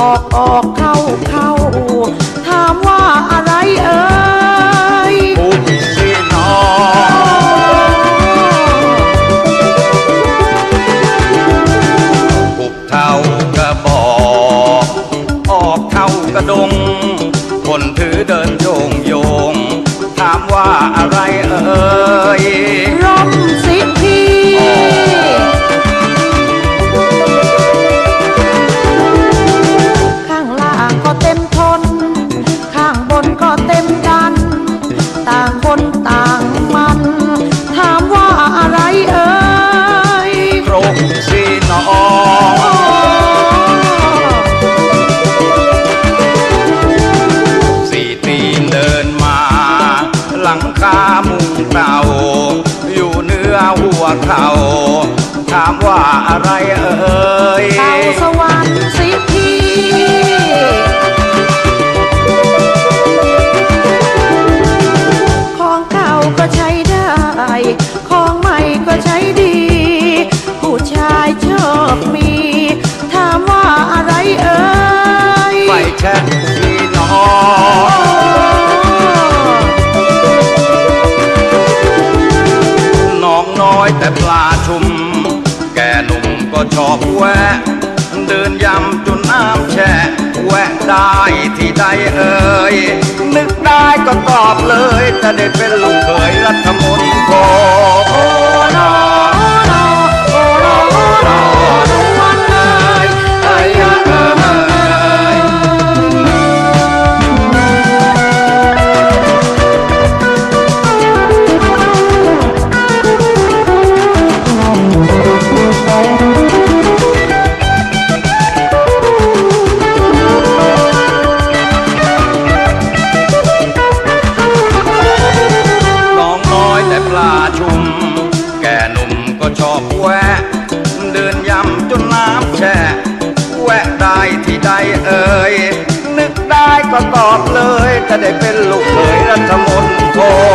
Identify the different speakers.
Speaker 1: ออกออกเข้าเข้าถามว่าอะไรเอ่ย
Speaker 2: บุญพี่นองบุกเท่ากระบอกออกเข้ากระดง คนถือเดินโยงโยง ถามว่าอะไรเอ่ย
Speaker 1: ร่ม็เต็มทน ข้างบนก็เต็มดัน ต่างคนต่างมัน ถามว่าอะไรเอ่ย
Speaker 2: ตรงสีนอสี่ตีนเดินมา หลังคามุงเต่าอยู่เนื้อหัวเขาถามว่าอะไรเอ่ยเต่าส
Speaker 1: ว ก็ใช้ดี ผู้ชายชอบมี ถามว่าอะไรเอ่ยไฟ
Speaker 2: แช็กพี่น้องน้องน้อยแต่ปลาชุม แกหนุ่มก็ชอบแวะ เดินยำจนน้ำแช่ แวะได้ที่ใดเอ่ยนึกได้ ก็ตอบเลย จะได้เป็นลูกเขยรัฐมนตรีโอ้
Speaker 1: นอ
Speaker 2: ที่ใดเอ่ยนึกได้ก็ตอบเลย จะได้เป็นลูกเขยรัฐมนตรี